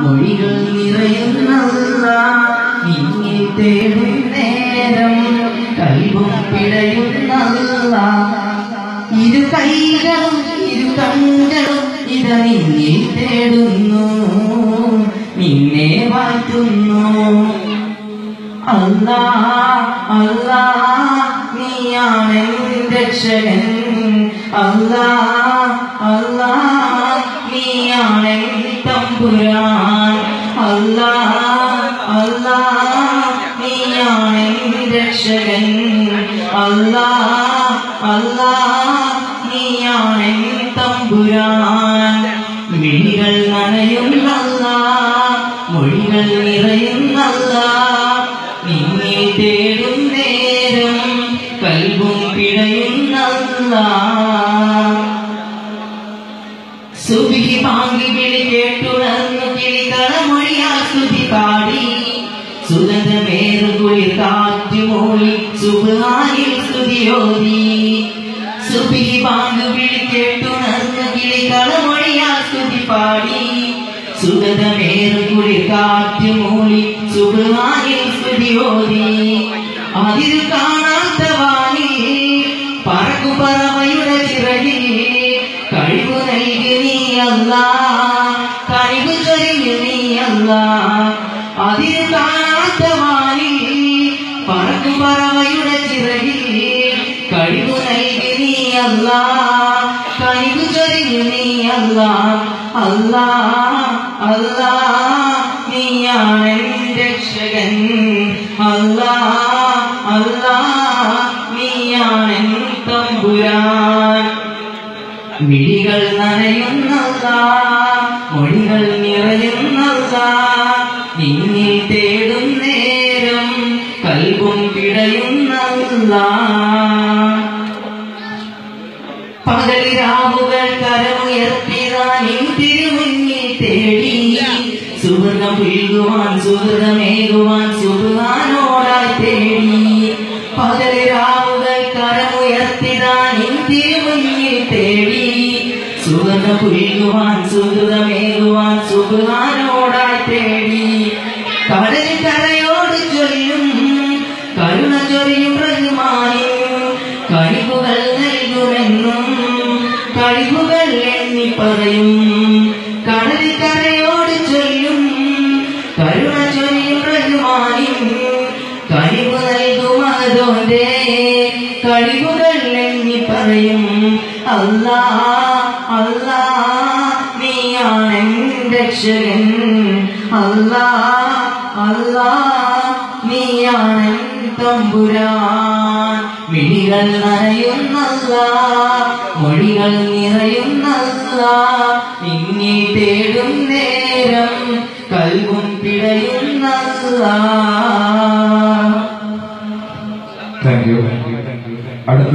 മൊഴികൾ നിറയുന്നല്ല നിന്നെ തേടും നേരം കൈവും പിടയുന്നല്ല ഇരു കൈകളും ഇരു കണ്ണുകളും തേടുന്നു നിന്നെ വാറ്റുന്നു അല്ലാ അല്ലാ നീയാണ് രക്ഷകൻ. അല്ലാ അല്ലാ നീയാണ് തമ്പുരാൻ അല്ലാ അല്ലാ നീയാണ് രക്ഷകൻ. അല്ലാ അല്ലാ നീയാണ് തമ്പുരാൻ. മിഴികൾ നനയുന്നല്ല മൊഴികൾ നിറയുന്നല്ല. നിന്നെ തേടും നേരം കൽവും പിടയുന്നല്ല. സുബിഹി പാങ്കി വിളി കേട്ടുണർന്നു കിളികളമൊഴിയാ സ്തുതി പാടി. സുഗന്ധമേറു കുളിർ കാറ്റു മൂളി സുബാനിൽ സ്തുതിയോതി സുബിഹി പാങ്കു വിളി കേട്ടുണർന്നു കിളികളമൊഴിയാ സ്തുതി പാടി. സുഗന്ധമേറു കുളിർ കാറ്റു മൂളി സുബാനിൽ സ്തുതിയോതി അതിൽ കാണാത്ത കഴിവ് നീയല്ല കഴിവ് ചൊരിഞ്ഞു നീ അല്ല അതിൽ കാണാത്ത വാനിൽ പറക്കു പറവയുടെ ചിറകിൽ കഴിവ് നൽകി നീ അല്ല കഴിവ് ചൊരിഞ്ഞു നീ അല്ല അല്ല അല്ല നീയാണ് രക്ഷകൻ. അല്ല അല്ല നീയാണ് തമ്പുരാൻ. മിഴികൾ നനയുന്നല്ല മൊഴികൾ നിറയുന്നല്ല നിന്നിൽ തേടും നേരം കൽവും പിടയുന്നല്ല പകലിരാവുകൾ കരമുയർത്തിതാനിൻ തിരുമുന്നിൽ തേടി. സുഹൃതം പുൽകുവാൻ സുഹൃതമേകുവാൻ സുഹൃതാനോടായി സുഹൃത പുൽകുവാൻ സുഗതമേകുവാൻ സുഹൃതാനോടായി തേടി കടൽ കരയോട് ചൊല്ലും കരുണ ചൊരിയും റഹ്മാനും കഴിവുകൾ നൽകുമെന്നും കഴിവുകൾ എന്നി പറയും കടലിൽ കരയോട് ചൊല്ലും കരുണ ചൊരിയും റഹ്മാനും കഴിവ് നൽകുമതോന്റെ കഴിവുകൾ എന്നി പറയും അല്ലാ അല്ലാ നീയാണ് രക്ഷകൻ അല്ലാ അല്ലാ നീയാണ് തമ്പുരാൻ. മിഴികൾ നനയുന്നല്ല മൊഴികൾ നിറയുന്നല്ല നിന്നെ തേടും നേരം കൽവും പിടയുന്നല്ല. താങ്ക് യു അടുത്ത